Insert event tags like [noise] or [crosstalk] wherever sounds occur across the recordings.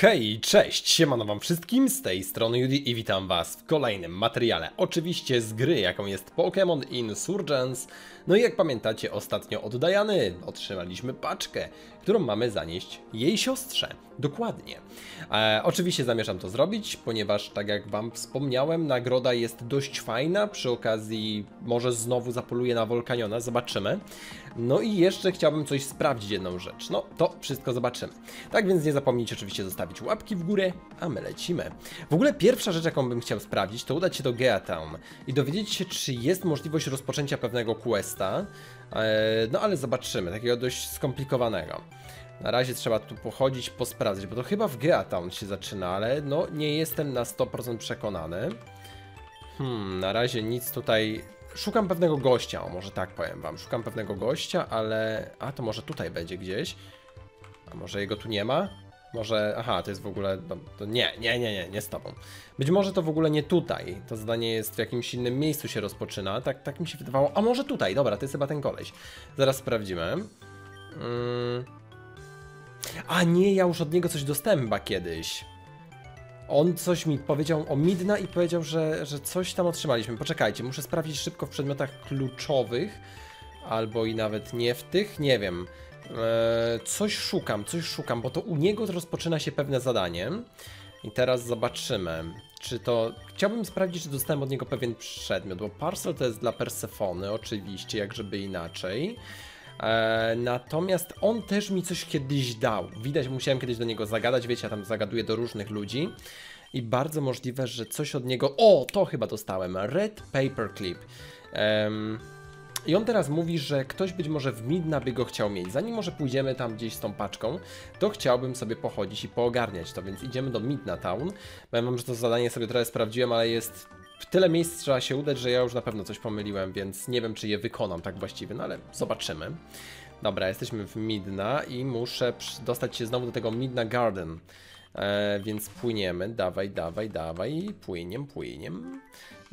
Hej, cześć, siemano wam wszystkim, z tej strony Judy i witam was w kolejnym materiale, oczywiście z gry, jaką jest Pokémon Insurgents. No i jak pamiętacie, ostatnio od Diany otrzymaliśmy paczkę, którą mamy zanieść jej siostrze. Dokładnie. E, oczywiście zamierzam to zrobić, ponieważ tak jak wam wspomniałem, nagroda jest dość fajna, przy okazji może znowu zapoluję na Volcaniona, zobaczymy. No i jeszcze chciałbym coś sprawdzić, jedną rzecz. No, to wszystko zobaczymy. Tak więc nie zapomnijcie oczywiście zostawić łapki w górę, a my lecimy. W ogóle pierwsza rzecz, jaką bym chciał sprawdzić, to udać się do Geatown i dowiedzieć się, czy jest możliwość rozpoczęcia pewnego questa. E, no ale zobaczymy, takiego dość skomplikowanego. Na razie trzeba tu pochodzić, posprawdzać, bo to chyba w Geatown się zaczyna, ale no nie jestem na 100% przekonany. Hmm, na razie nic tutaj Szukam pewnego gościa, o może tak powiem wam. Szukam pewnego gościa, ale... A, to może tutaj będzie gdzieś. A może jego tu nie ma? Może... Aha, to jest w ogóle... No, to nie, nie, nie, nie, nie z tobą. Być może to w ogóle nie tutaj. To zadanie jest w jakimś innym miejscu się rozpoczyna. Tak, tak mi się wydawało. A może tutaj? Dobra, to jest chyba ten koleś. Zaraz sprawdzimy. Hmm. A nie, ja już od niego coś dostałem chyba kiedyś. On coś mi powiedział o Midna i powiedział, że, że coś tam otrzymaliśmy. Poczekajcie, muszę sprawdzić szybko w przedmiotach kluczowych. Albo i nawet nie w tych, nie wiem. Eee, coś szukam, coś szukam, bo to u niego rozpoczyna się pewne zadanie. I teraz zobaczymy, czy to... Chciałbym sprawdzić, czy dostałem od niego pewien przedmiot, bo parcel to jest dla Persefony, oczywiście, jak żeby inaczej. E, natomiast on też mi coś kiedyś dał. Widać, musiałem kiedyś do niego zagadać, wiecie, ja tam zagaduję do różnych ludzi. I bardzo możliwe, że coś od niego... O, to chyba dostałem. Red Paperclip. Um, i on teraz mówi, że ktoś być może w Midna by go chciał mieć. Zanim może pójdziemy tam gdzieś z tą paczką, to chciałbym sobie pochodzić i poogarniać to, więc idziemy do Midna Town. Wam, że to zadanie sobie trochę sprawdziłem, ale jest w tyle miejsc trzeba się udać, że ja już na pewno coś pomyliłem, więc nie wiem, czy je wykonam tak właściwie, no ale zobaczymy. Dobra, jesteśmy w Midna i muszę dostać się znowu do tego Midna Garden. E, więc płyniemy, dawaj, dawaj, dawaj, płyniem, płyniem.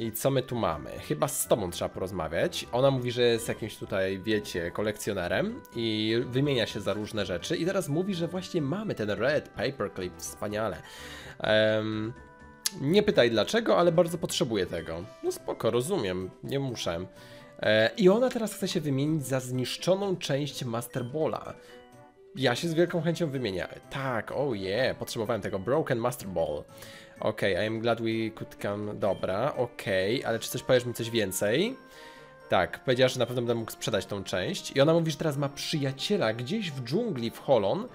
I co my tu mamy? Chyba z tobą trzeba porozmawiać. Ona mówi, że jest jakimś tutaj, wiecie, kolekcjonerem i wymienia się za różne rzeczy. I teraz mówi, że właśnie mamy ten red paperclip, wspaniale. Um, nie pytaj dlaczego, ale bardzo potrzebuję tego. No spoko, rozumiem, nie muszę. E, I ona teraz chce się wymienić za zniszczoną część Master Balla. Ja się z wielką chęcią wymienię. Tak, oh yeah, potrzebowałem tego. Broken Master Ball. Okej, okay, I am glad we could come. Dobra, okej, okay. ale czy coś powiesz mi coś więcej? Tak, powiedziała, że na pewno będę mógł sprzedać tą część. I ona mówi, że teraz ma przyjaciela gdzieś w dżungli w Holon,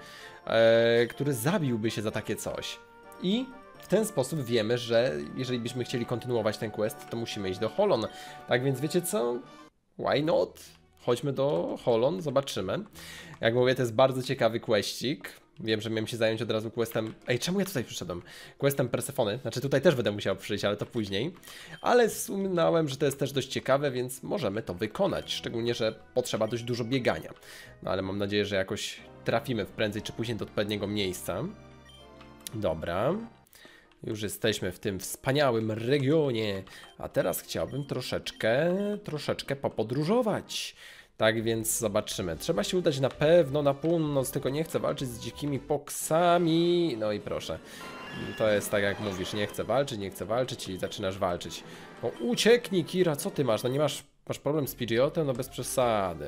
e, który zabiłby się za takie coś. I w ten sposób wiemy, że jeżeli byśmy chcieli kontynuować ten quest, to musimy iść do Holon. Tak więc wiecie co? Why not? Chodźmy do Holon, zobaczymy. Jak mówię, to jest bardzo ciekawy questik. Wiem, że miałem się zająć od razu questem... Ej, czemu ja tutaj przyszedłem? Questem Persefony. Znaczy tutaj też będę musiał przyjść, ale to później. Ale suminałem, że to jest też dość ciekawe, więc możemy to wykonać. Szczególnie, że potrzeba dość dużo biegania. No ale mam nadzieję, że jakoś trafimy prędzej czy później do odpowiedniego miejsca. Dobra. Już jesteśmy w tym wspaniałym regionie, a teraz chciałbym troszeczkę, troszeczkę popodróżować. Tak więc zobaczymy. Trzeba się udać na pewno na północ, tylko nie chcę walczyć z dzikimi poksami. No i proszę. To jest tak jak mówisz, nie chcę walczyć, nie chcę walczyć i zaczynasz walczyć. No ucieknij Kira, co ty masz? No nie masz, masz problem z Pidgeotem? No bez przesady.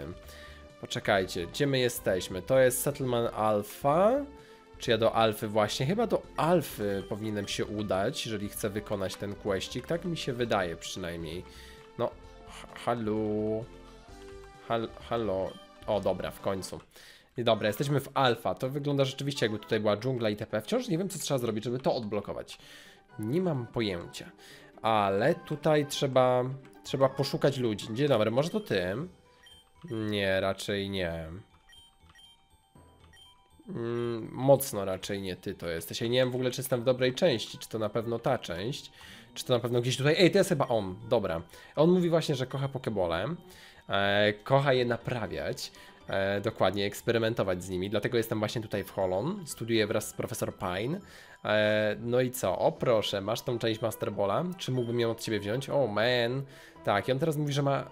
Poczekajcie, gdzie my jesteśmy? To jest Settlement Alpha. Czy ja do Alfy właśnie? Chyba do Alfy powinienem się udać, jeżeli chcę wykonać ten questik. Tak mi się wydaje przynajmniej. No, halo. Hal, halo. O, dobra, w końcu. Dobra, jesteśmy w alfa. To wygląda rzeczywiście jakby tutaj była dżungla itp. Wciąż nie wiem, co trzeba zrobić, żeby to odblokować. Nie mam pojęcia. Ale tutaj trzeba, trzeba poszukać ludzi. Dzień dobry, może to ty? Nie, raczej nie. Mm, mocno raczej nie ty to jesteś. Ja nie wiem w ogóle, czy jestem w dobrej części, czy to na pewno ta część, czy to na pewno gdzieś tutaj... Ej, to jest chyba on, dobra. On mówi właśnie, że kocha pokebole, kocha je naprawiać, e, dokładnie, eksperymentować z nimi, dlatego jestem właśnie tutaj w Holon, studiuję wraz z profesor Pine. E, no i co? O proszę, masz tą część Master Balla, czy mógłbym ją od ciebie wziąć? O man, tak, i on teraz mówi, że ma,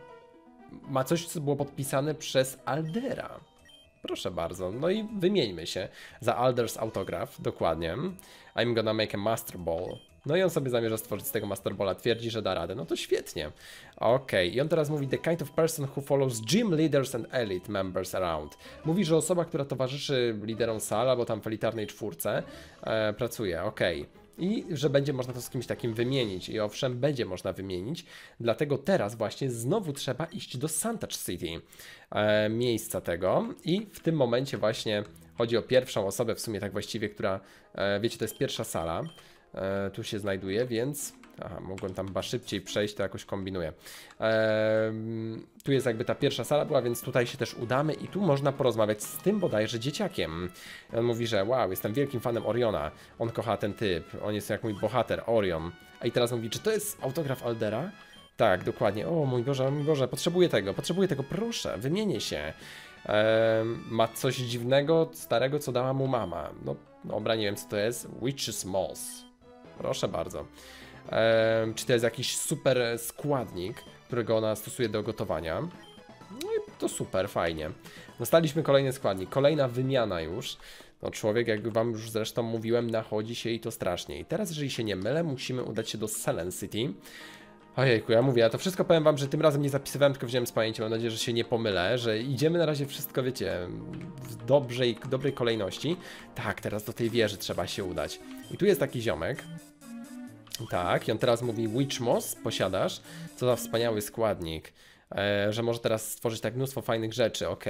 ma coś, co było podpisane przez Aldera. Proszę bardzo. No i wymieńmy się za Alders autograf, dokładnie. I'm gonna make a master ball. No i on sobie zamierza stworzyć z tego Master Balla, twierdzi, że da radę. No to świetnie. Okej, okay. i on teraz mówi The kind of person who follows gym leaders and elite members around. Mówi, że osoba, która towarzyszy liderom sal albo tam w elitarnej czwórce e, pracuje, okej. Okay i że będzie można to z kimś takim wymienić. I owszem, będzie można wymienić, dlatego teraz właśnie znowu trzeba iść do Santach City, e, miejsca tego i w tym momencie właśnie chodzi o pierwszą osobę w sumie tak właściwie, która, e, wiecie, to jest pierwsza sala, e, tu się znajduje, więc Aha, mogłem tam chyba szybciej przejść, to jakoś kombinuję. Eee, tu jest jakby ta pierwsza sala była, więc tutaj się też udamy i tu można porozmawiać z tym bodajże dzieciakiem. On mówi, że wow, jestem wielkim fanem Oriona. On kocha ten typ, on jest jak mój bohater, Orion. A i teraz mówi, czy to jest autograf Aldera? Tak, dokładnie. O mój Boże, mój Boże, potrzebuję tego, potrzebuję tego, proszę, wymienię się. Ma coś dziwnego, starego, co dała mu mama. No, dobra, nie wiem co to jest. Witch's Moss. Proszę bardzo czy to jest jakiś super składnik, którego ona stosuje do gotowania. No i to super, fajnie. Dostaliśmy kolejny składnik, kolejna wymiana już. No człowiek, jak wam już zresztą mówiłem, nachodzi się i to strasznie. I teraz, jeżeli się nie mylę, musimy udać się do Selen City. Ojejku, ja mówię, ja to wszystko powiem wam, że tym razem nie zapisywałem, tylko wziąłem z pamięci, mam nadzieję, że się nie pomylę, że idziemy na razie wszystko, wiecie, w dobrej, dobrej kolejności. Tak, teraz do tej wieży trzeba się udać. I tu jest taki ziomek, tak, i on teraz mówi Witchmoss posiadasz, co za wspaniały składnik, e, że może teraz stworzyć tak mnóstwo fajnych rzeczy, ok.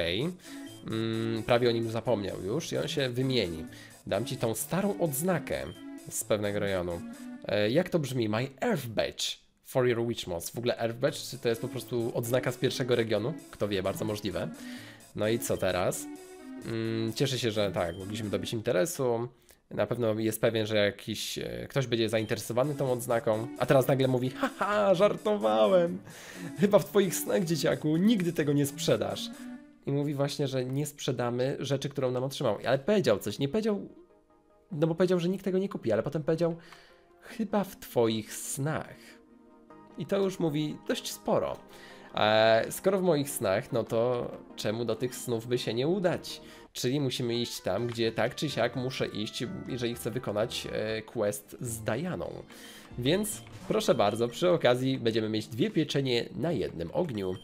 Mm, prawie o nim zapomniał już i on się wymieni. Dam ci tą starą odznakę z pewnego rejonu. E, jak to brzmi? My Earth Badge your Witchmoss. W ogóle Earth Badge, czy to jest po prostu odznaka z pierwszego regionu? Kto wie, bardzo możliwe. No i co teraz? Mm, cieszę się, że tak, mogliśmy dobić interesu. Na pewno jest pewien, że jakiś e, ktoś będzie zainteresowany tą odznaką, a teraz nagle mówi: Haha, żartowałem. Chyba w twoich snach, dzieciaku, nigdy tego nie sprzedasz. I mówi właśnie, że nie sprzedamy rzeczy, którą nam otrzymał. Ale powiedział coś, nie powiedział. No bo powiedział, że nikt tego nie kupi, ale potem powiedział: Chyba w twoich snach. I to już mówi dość sporo. E, skoro w moich snach, no to czemu do tych snów by się nie udać? Czyli musimy iść tam, gdzie tak czy siak muszę iść, jeżeli chcę wykonać e, quest z Dianą. Więc proszę bardzo, przy okazji będziemy mieć dwie pieczenie na jednym ogniu.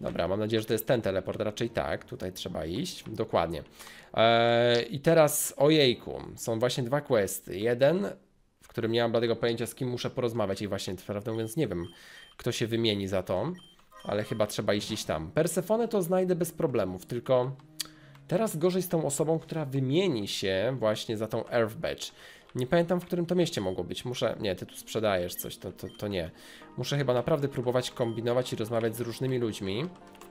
Dobra, mam nadzieję, że to jest ten teleport, raczej tak, tutaj trzeba iść, dokładnie. Eee, I teraz, ojejku, są właśnie dwa questy. Jeden, którym nie mam bladego pojęcia, z kim muszę porozmawiać i właśnie, prawdę mówiąc, nie wiem, kto się wymieni za to, ale chyba trzeba iść gdzieś tam. Persefonę to znajdę bez problemów, tylko Teraz gorzej z tą osobą, która wymieni się właśnie za tą Earth Badge. Nie pamiętam, w którym to mieście mogło być. Muszę. Nie, ty tu sprzedajesz coś, to, to, to nie. Muszę chyba naprawdę próbować kombinować i rozmawiać z różnymi ludźmi.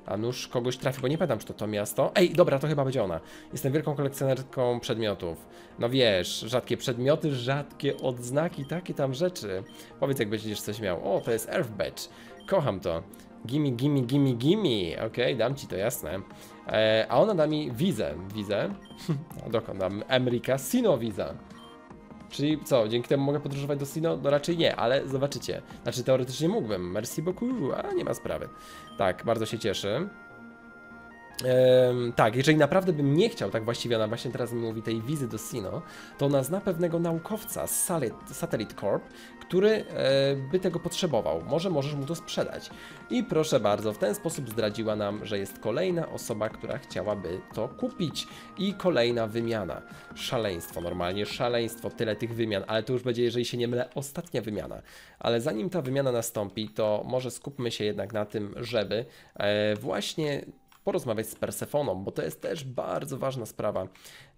A nuż kogoś trafi, bo nie pamiętam, czy to to miasto. Ej, dobra, to chyba będzie ona. Jestem wielką kolekcjonerką przedmiotów. No wiesz, rzadkie przedmioty, rzadkie odznaki, takie tam rzeczy. Powiedz, jak będziesz coś miał. O, to jest Earth Badge. Kocham to. Gimme, gimme, gimme, gimme. Okej, okay, dam ci to, jasne. E, a ona da mi wizę. Wizę? [laughs] Dokąd dam? America Sino Visa. Czyli co, dzięki temu mogę podróżować do Sino? No raczej nie, ale zobaczycie. Znaczy teoretycznie mógłbym. Merci beaucoup, a nie ma sprawy. Tak, bardzo się cieszę. Ehm, tak, jeżeli naprawdę bym nie chciał, tak właściwie ona właśnie teraz mi mówi tej wizy do Sino, to ona zna pewnego naukowca z Satellite Corp, który e, by tego potrzebował. Może możesz mu to sprzedać. I proszę bardzo, w ten sposób zdradziła nam, że jest kolejna osoba, która chciałaby to kupić. I kolejna wymiana. Szaleństwo, normalnie szaleństwo, tyle tych wymian, ale to już będzie, jeżeli się nie mylę, ostatnia wymiana. Ale zanim ta wymiana nastąpi, to może skupmy się jednak na tym, żeby e, właśnie porozmawiać z Persefoną, bo to jest też bardzo ważna sprawa.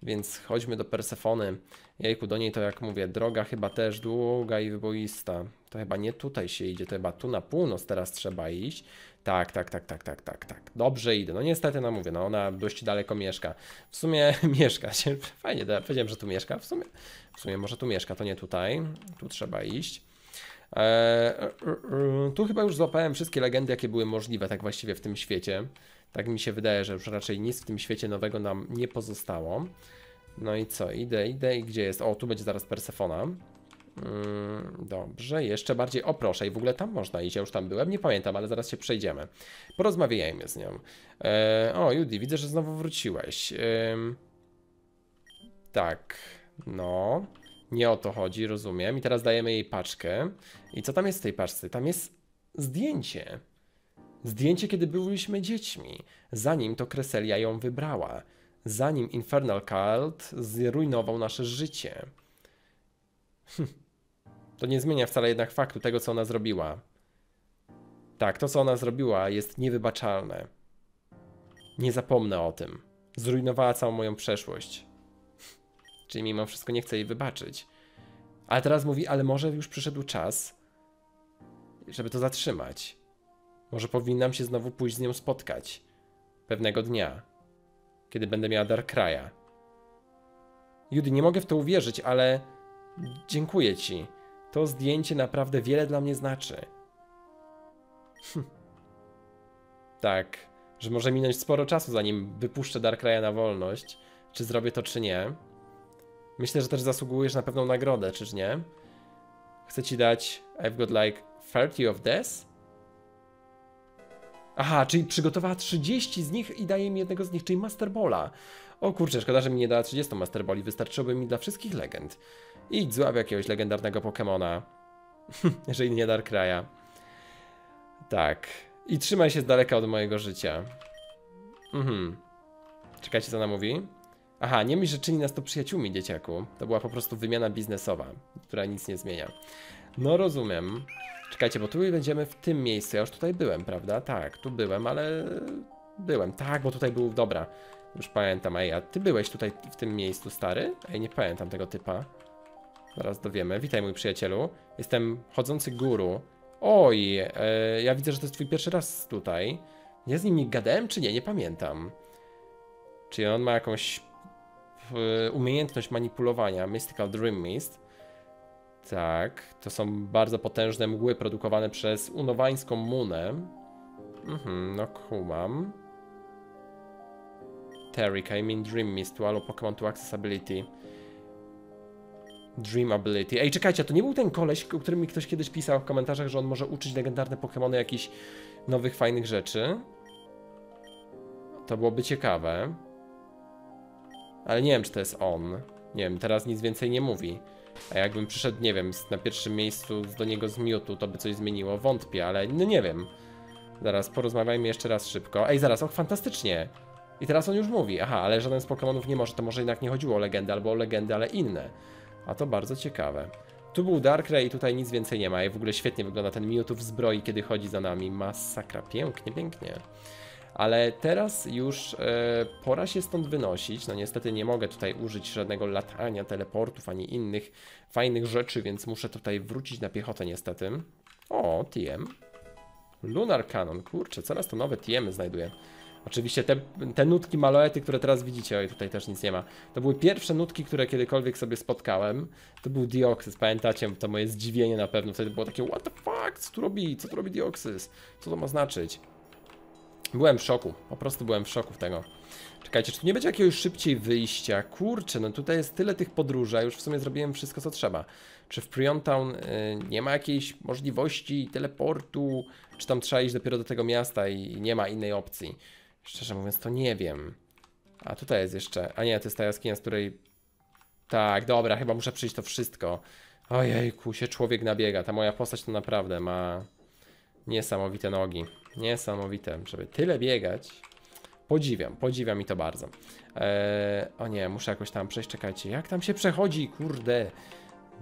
Więc chodźmy do Persefony. Jejku, do niej to jak mówię, droga chyba też długa i wyboista. To chyba nie tutaj się idzie, to chyba tu na północ teraz trzeba iść. Tak, tak, tak, tak, tak, tak, tak. Dobrze idę. No niestety, no mówię, no ona dość daleko mieszka. W sumie [laughs] mieszka się, fajnie, powiedziałem, że tu mieszka. W sumie, w sumie może tu mieszka, to nie tutaj. Tu trzeba iść. Eee, tu chyba już złapałem wszystkie legendy, jakie były możliwe, tak właściwie w tym świecie. Tak mi się wydaje, że już raczej nic w tym świecie nowego nam nie pozostało. No i co? Idę, idę i gdzie jest? O, tu będzie zaraz Persefona. Mm, dobrze, jeszcze bardziej. O proszę, i w ogóle tam można iść. Ja już tam byłem, nie pamiętam, ale zaraz się przejdziemy. Porozmawiajmy z nią. E, o, Judy, widzę, że znowu wróciłeś. E, tak, no. Nie o to chodzi, rozumiem. I teraz dajemy jej paczkę. I co tam jest w tej paczce? Tam jest zdjęcie. Zdjęcie, kiedy byliśmy dziećmi. Zanim to Kreselia ją wybrała. Zanim Infernal Cult zrujnował nasze życie. Hm. To nie zmienia wcale jednak faktu tego, co ona zrobiła. Tak, to, co ona zrobiła, jest niewybaczalne. Nie zapomnę o tym. Zrujnowała całą moją przeszłość. Czyli mimo wszystko nie chcę jej wybaczyć. Ale teraz mówi, ale może już przyszedł czas, żeby to zatrzymać. Może powinnam się znowu pójść z nią spotkać. Pewnego dnia. Kiedy będę miała dar kraja. Judy, nie mogę w to uwierzyć, ale dziękuję ci. To zdjęcie naprawdę wiele dla mnie znaczy. Hm. Tak, że może minąć sporo czasu, zanim wypuszczę Darkraja na wolność. Czy zrobię to, czy nie. Myślę, że też zasługujesz na pewną nagrodę, czyż nie? Chcę ci dać I've got like 30 of this? Aha, czyli przygotowała 30 z nich i daje mi jednego z nich, czyli Master Balla. O kurczę, szkoda, że mi nie dała 30 Master Balli, wystarczyłoby mi dla wszystkich legend. Idź złap jakiegoś legendarnego Pokemona. [laughs] Jeżeli nie dar kraja. Tak. I trzymaj się z daleka od mojego życia. Mhm. Czekajcie, co ona mówi. Aha, nie myśl, że czyni nas to przyjaciółmi, dzieciaku. To była po prostu wymiana biznesowa, która nic nie zmienia. No rozumiem. Czekajcie, bo tu będziemy w tym miejscu. Ja już tutaj byłem, prawda? Tak, tu byłem, ale... Byłem, tak, bo tutaj był... Dobra, już pamiętam. Ej, a ty byłeś tutaj w tym miejscu, stary? Ej, nie pamiętam tego typa. Zaraz dowiemy. Witaj, mój przyjacielu. Jestem chodzący guru. Oj, e, ja widzę, że to jest twój pierwszy raz tutaj. Ja z nim nie gadałem, czy nie? Nie pamiętam. Czy on ma jakąś umiejętność manipulowania Mystical Dream Mist. Tak, to są bardzo potężne mgły produkowane przez unowańską munę. Mhm, no kumam. Terry, I mean Dream Mist allow Pokémon to accessibility. Dream Ability. Ej, czekajcie, to nie był ten koleś, o którym mi ktoś kiedyś pisał w komentarzach, że on może uczyć legendarne Pokémony jakichś nowych, fajnych rzeczy? To byłoby ciekawe. Ale nie wiem, czy to jest on. Nie wiem, teraz nic więcej nie mówi. A jakbym przyszedł, nie wiem, na pierwszym miejscu do niego z miutu, to by coś zmieniło. Wątpię, ale no nie wiem. Zaraz porozmawiajmy jeszcze raz szybko. Ej, zaraz, och, fantastycznie. I teraz on już mówi. Aha, ale żaden z Pokémonów nie może. To może jednak nie chodziło o legendy, albo o legendy, ale inne. A to bardzo ciekawe. Tu był Darkrai i tutaj nic więcej nie ma. I w ogóle świetnie wygląda ten Mewtwo w zbroi, kiedy chodzi za nami. Masakra. Pięknie, pięknie. Ale teraz już e, pora się stąd wynosić. No niestety nie mogę tutaj użyć żadnego latania, teleportów, ani innych fajnych rzeczy, więc muszę tutaj wrócić na piechotę niestety. O, TM. Lunar Cannon, kurczę, coraz to nowe TM znajduję. Oczywiście te, te nutki maloety, które teraz widzicie, oj tutaj też nic nie ma. To były pierwsze nutki, które kiedykolwiek sobie spotkałem. To był Dioxys, pamiętacie to moje zdziwienie na pewno. Wtedy było takie, what the fuck, co tu robi, co tu robi Dioxys? Co to ma znaczyć? Byłem w szoku, po prostu byłem w szoku tego. Czekajcie, czy tu nie będzie jakiegoś szybciej wyjścia? Kurczę, no tutaj jest tyle tych podróży, a już w sumie zrobiłem wszystko, co trzeba. Czy w Priontown y, nie ma jakiejś możliwości teleportu? Czy tam trzeba iść dopiero do tego miasta i nie ma innej opcji? Szczerze mówiąc, to nie wiem. A tutaj jest jeszcze... A nie, to jest ta jaskinia, z której... Tak, dobra, chyba muszę przyjść to wszystko. Ojejku, się człowiek nabiega. Ta moja postać to naprawdę ma niesamowite nogi. Niesamowite, żeby tyle biegać. Podziwiam, podziwiam mi to bardzo. Eee, o nie, muszę jakoś tam przejść, czekajcie. Jak tam się przechodzi, kurde?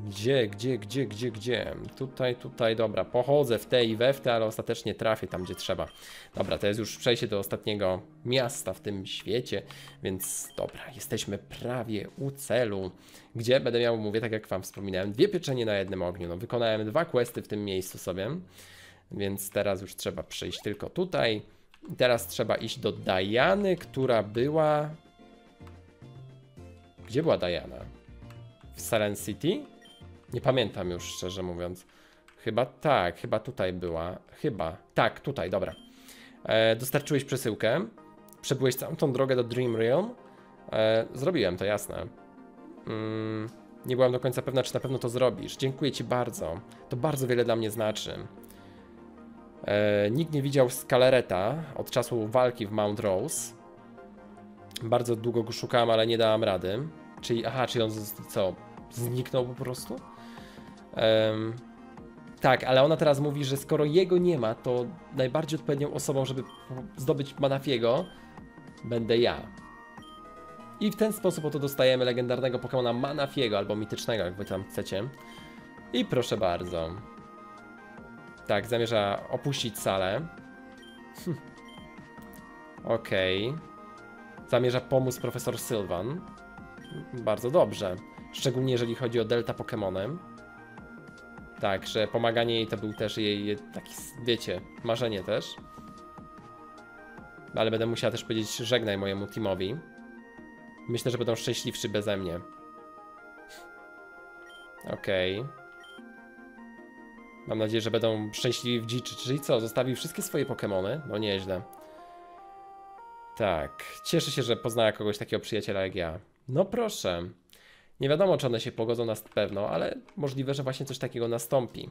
Gdzie, gdzie, gdzie, gdzie, gdzie? Tutaj, tutaj, dobra, pochodzę w te i we w te, ale ostatecznie trafię tam, gdzie trzeba. Dobra, to jest już przejście do ostatniego miasta w tym świecie, więc dobra, jesteśmy prawie u celu, gdzie będę miał, mówię, tak jak wam wspominałem, dwie pieczenie na jednym ogniu. No, wykonałem dwa questy w tym miejscu sobie. Więc teraz już trzeba przyjść tylko tutaj. Teraz trzeba iść do Diany, która była... Gdzie była Diana? W Silent City? Nie pamiętam już, szczerze mówiąc. Chyba tak, chyba tutaj była. Chyba. Tak, tutaj, dobra. E, dostarczyłeś przesyłkę. Przebyłeś całą tą drogę do Dream Realm. E, zrobiłem to, jasne. Mm, Nie byłam do końca pewna, czy na pewno to zrobisz. Dziękuję ci bardzo. To bardzo wiele dla mnie znaczy. E, nikt nie widział Skalereta od czasu walki w Mount Rose. Bardzo długo go szukałem, ale nie dałam rady. Czyli, aha, czyli on z, co? Zniknął po prostu? Em, tak, ale ona teraz mówi, że skoro jego nie ma, to najbardziej odpowiednią osobą, żeby zdobyć Manafiego, będę ja. I w ten sposób oto dostajemy legendarnego Pokemona Manafiego, albo mitycznego, jak wy tam chcecie. I proszę bardzo. Tak, zamierza opuścić salę. Hm. Okej. Zamierza pomóc profesor Sylvan. Bardzo dobrze. Szczególnie jeżeli chodzi o Delta Pokémonem. Tak, że pomaganie jej to był też jej taki, wiecie, marzenie też. Ale będę musiała też powiedzieć żegnaj mojemu teamowi. Myślę, że będą szczęśliwszy beze mnie. Okej. Okay. Mam nadzieję, że będą szczęśliwi w dziczy. Czyli co, zostawił wszystkie swoje Pokémony? No nieźle. Tak, cieszę się, że poznała kogoś takiego przyjaciela jak ja. No proszę. Nie wiadomo, czy one się pogodzą na pewno, ale możliwe, że właśnie coś takiego nastąpi.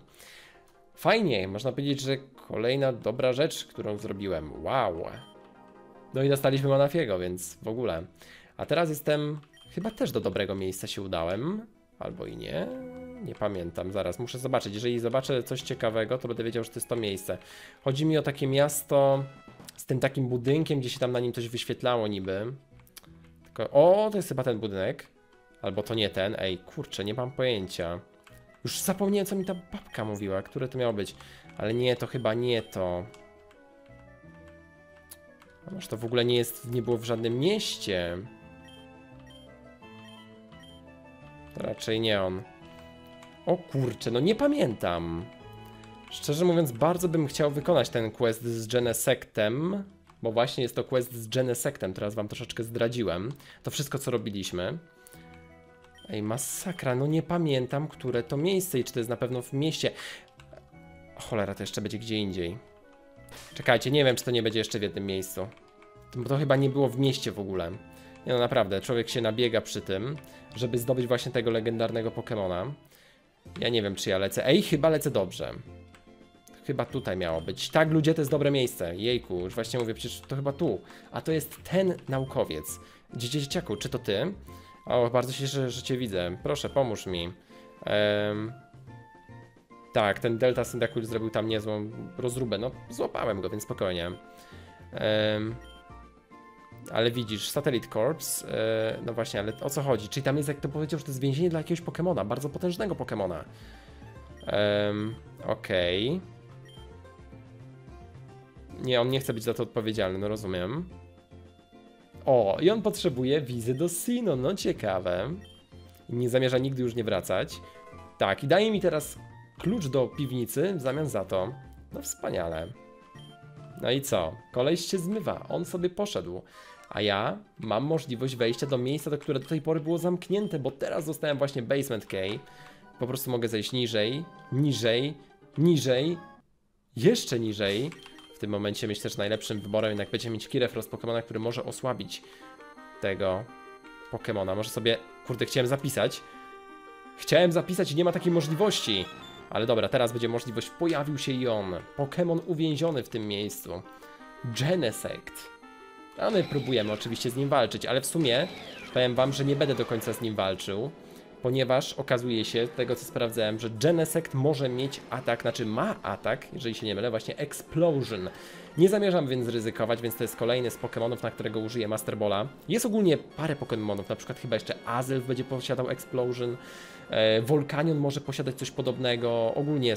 Fajnie, można powiedzieć, że kolejna dobra rzecz, którą zrobiłem. Wow. No i dostaliśmy Manafiego, więc w ogóle. A teraz jestem, chyba też do dobrego miejsca się udałem, albo i nie. Nie pamiętam, zaraz muszę zobaczyć. Jeżeli zobaczę coś ciekawego, to będę wiedział, że to jest to miejsce. Chodzi mi o takie miasto z tym takim budynkiem, gdzie się tam na nim coś wyświetlało niby. Tylko, o, to jest chyba ten budynek. Albo to nie ten. Ej, kurczę, nie mam pojęcia. Już zapomniałem, co mi ta babka mówiła, które to miało być. Ale nie, to chyba nie to. A może to w ogóle nie jest, nie było w żadnym mieście. To raczej nie on. O kurczę, no nie pamiętam. Szczerze mówiąc, bardzo bym chciał wykonać ten quest z Genesectem, bo właśnie jest to quest z Genesectem, teraz wam troszeczkę zdradziłem. To wszystko, co robiliśmy. Ej, masakra, no nie pamiętam, które to miejsce i czy to jest na pewno w mieście. Cholera, to jeszcze będzie gdzie indziej. Czekajcie, nie wiem, czy to nie będzie jeszcze w jednym miejscu. Bo to chyba nie było w mieście w ogóle. Nie no, naprawdę, człowiek się nabiega przy tym, żeby zdobyć właśnie tego legendarnego Pokemona. Ja nie wiem, czy ja lecę. Ej, chyba lecę dobrze. Chyba tutaj miało być. Tak, ludzie, to jest dobre miejsce. Jejku, już właśnie mówię, przecież to chyba tu. A to jest ten naukowiec. Dzieciaku, czy to ty? O, bardzo się cieszę, że cię widzę. Proszę, pomóż mi. Tak, ten Delta Syndacuil zrobił tam niezłą rozróbę. No, złapałem go, więc spokojnie. Um, ale widzisz, Satellite Corps, yy, no właśnie, ale o co chodzi? Czyli tam jest, jak to powiedział, że to jest więzienie dla jakiegoś Pokemona, bardzo potężnego Pokemona. Um, Okej. Okay. Nie, on nie chce być za to odpowiedzialny, no rozumiem. O, i on potrzebuje wizy do Sino, no ciekawe. Nie zamierza nigdy już nie wracać. Tak, i daje mi teraz klucz do piwnicy w zamian za to. No wspaniale. No i co? Koleś się zmywa, on sobie poszedł. A ja mam możliwość wejścia do miejsca, do które do tej pory było zamknięte, bo teraz dostałem właśnie Basement Key. Po prostu mogę zejść niżej, niżej, niżej, jeszcze niżej. W tym momencie myślę, że najlepszym wyborem jednak będzie mieć Kirefrost Pokemona, który może osłabić tego Pokemona. Może sobie, kurde, chciałem zapisać. Chciałem zapisać i nie ma takiej możliwości. Ale dobra, teraz będzie możliwość. Pojawił się i on. Pokémon uwięziony w tym miejscu. Genesect. A my próbujemy oczywiście z nim walczyć, ale w sumie powiem wam, że nie będę do końca z nim walczył ponieważ okazuje się, tego co sprawdzałem, że Genesect może mieć atak, znaczy ma atak, jeżeli się nie mylę, właśnie Explosion. Nie zamierzam więc ryzykować, więc to jest kolejny z Pokémonów, na którego użyję Master Balla. Jest ogólnie parę Pokémonów, na przykład chyba jeszcze Azelf będzie posiadał Explosion, e, Volcanion może posiadać coś podobnego. Ogólnie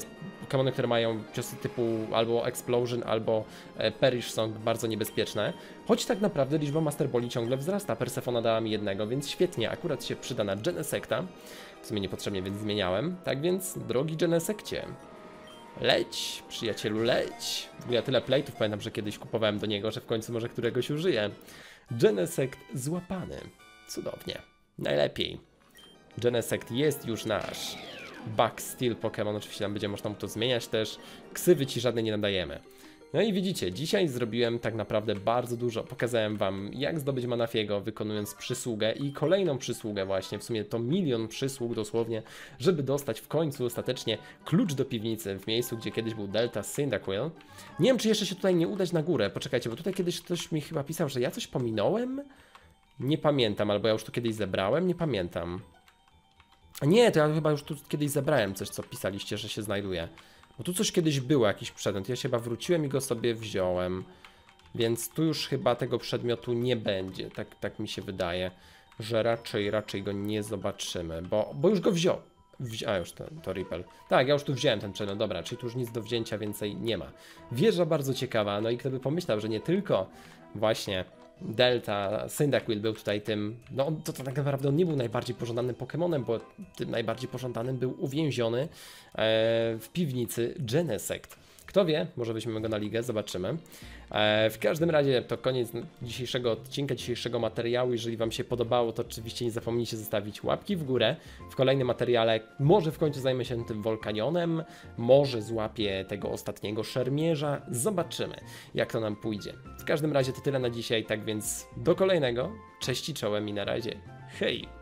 Pokémony, które mają ciosy typu albo Explosion, albo e, Perish są bardzo niebezpieczne. Choć tak naprawdę liczba Master Balli ciągle wzrasta. Persefona dała mi jednego, więc świetnie, akurat się przyda na Genesecta. W sumie niepotrzebnie, więc zmieniałem. Tak więc, drogi Genesectie, leć, przyjacielu, leć. Ja tyle playtów pamiętam, że kiedyś kupowałem do niego, że w końcu może któregoś użyję. Genesect złapany. Cudownie. Najlepiej. Genesect jest już nasz. Buck Steel Pokémon, oczywiście tam będzie można mu to zmieniać też. Ksywy ci żadne nie nadajemy. No i widzicie, dzisiaj zrobiłem tak naprawdę bardzo dużo. Pokazałem wam, jak zdobyć Manafiego, wykonując przysługę i kolejną przysługę właśnie, w sumie to milion przysług dosłownie, żeby dostać w końcu ostatecznie klucz do piwnicy w miejscu, gdzie kiedyś był Delta Cyndaquil. Nie wiem, czy jeszcze się tutaj nie udać na górę. Poczekajcie, bo tutaj kiedyś ktoś mi chyba pisał, że ja coś pominąłem? Nie pamiętam, albo ja już tu kiedyś zebrałem, nie pamiętam. Nie, to ja chyba już tu kiedyś zebrałem coś, co pisaliście, że się znajduje. Bo tu coś kiedyś było, jakiś przedmiot. Ja się chyba wróciłem i go sobie wziąłem. Więc tu już chyba tego przedmiotu nie będzie. Tak, tak mi się wydaje, że raczej, raczej go nie zobaczymy, bo, bo już go wziął. Wzi a już to, to Ripple. Tak, ja już tu wziąłem ten przedmiot, dobra, czyli tu już nic do wzięcia więcej nie ma. Wieża bardzo ciekawa, no i kto by pomyślał, że nie tylko właśnie Delta, Cyndaquil był tutaj tym, no to, to tak naprawdę on nie był najbardziej pożądanym Pokémonem, bo tym najbardziej pożądanym był uwięziony e, w piwnicy Genesect. Kto wie, może weźmiemy go na ligę, zobaczymy. E, w każdym razie to koniec dzisiejszego odcinka, dzisiejszego materiału. Jeżeli Wam się podobało, to oczywiście nie zapomnijcie zostawić łapki w górę. W kolejnym materiale może w końcu zajmę się tym wolkanionem, może złapię tego ostatniego szermierza. Zobaczymy, jak to nam pójdzie. W każdym razie to tyle na dzisiaj, tak więc do kolejnego. Cześć i czołem i na razie. Hej!